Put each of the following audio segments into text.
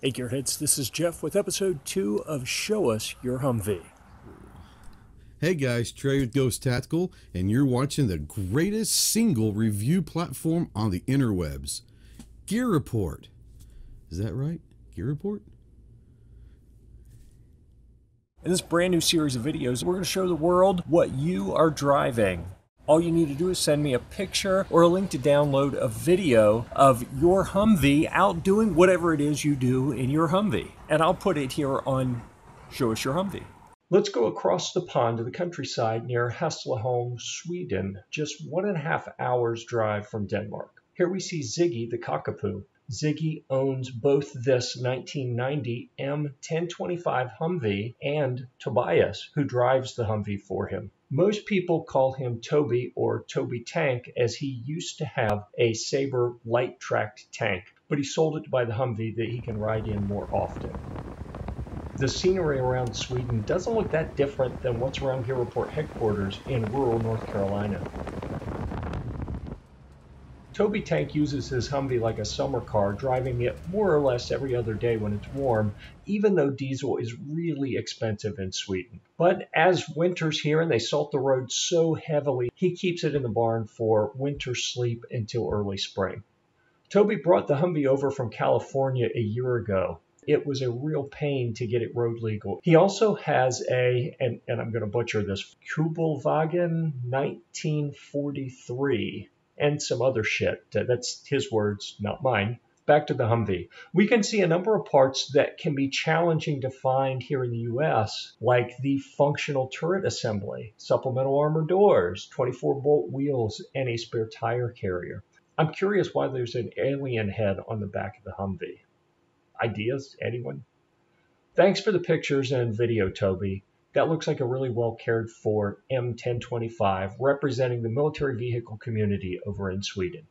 Hey Gearheads, this is Jeff with episode 2 of Show Us Your Humvee. Hey guys, Trey with Ghost Tactical, and you're watching the greatest single review platform on the interwebs, Gear Report. Is that right? Gear Report? In this brand new series of videos, we're going to show the world what you are driving. All you need to do is send me a picture or a link to download a video of your Humvee out doing whatever it is you do in your Humvee. And I'll put it here on Show Us Your Humvee. Let's go across the pond to the countryside near Hässleholm, Sweden, just one and a half hours drive from Denmark. Here we see Ziggy the cockapoo. Ziggy owns both this 1990 M1025 Humvee and Tobias, who drives the Humvee for him. Most people call him Toby or Toby Tank as he used to have a Sabre light tracked tank, but he sold it to buy the Humvee that he can ride in more often. The scenery around Sweden doesn't look that different than what's around Gear Report headquarters in rural North Carolina. Toby Tank uses his Humvee like a summer car, driving it more or less every other day when it's warm, even though diesel is really expensive in Sweden. But as winter's here and they salt the road so heavily, he keeps it in the barn for winter sleep until early spring. Toby brought the Humvee over from California a year ago. It was a real pain to get it road legal. He also has a, and, and I'm going to butcher this, Kubelwagen 1943 and some other shit. That's his words, not mine. Back to the Humvee. We can see a number of parts that can be challenging to find here in the US, like the functional turret assembly, supplemental armor doors, 24 bolt wheels, and a spare tire carrier. I'm curious why there's an alien head on the back of the Humvee. Ideas? Anyone? Thanks for the pictures and video, Toby. That looks like a really well cared for M1025 representing the military vehicle community over in Sweden.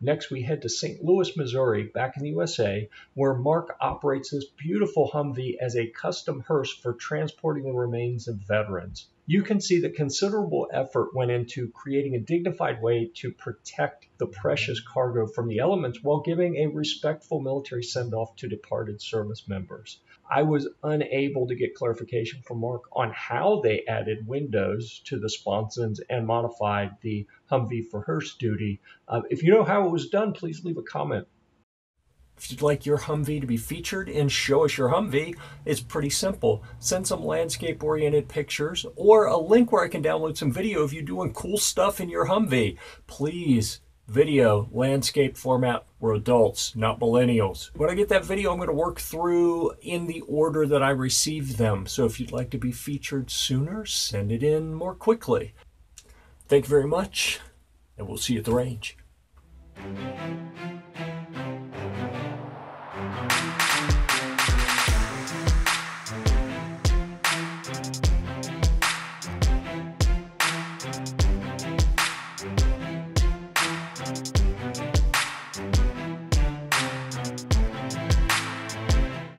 Next, we head to St. Louis, Missouri, back in the USA, where Mark operates this beautiful Humvee as a custom hearse for transporting the remains of veterans. You can see that considerable effort went into creating a dignified way to protect the precious cargo from the elements while giving a respectful military send off to departed service members. I was unable to get clarification from Mark on how they added windows to the sponsons and modified the Humvee for hearse duty. Uh, if you know how it was done, please leave a comment. If you'd like your Humvee to be featured in Show Us Your Humvee, it's pretty simple. Send some landscape oriented pictures or a link where I can download some video of you doing cool stuff in your Humvee. Please video landscape format we're adults not millennials. When i get that video i'm going to work through in the order that i receive them. So if you'd like to be featured sooner send it in more quickly. Thank you very much and we'll see you at the range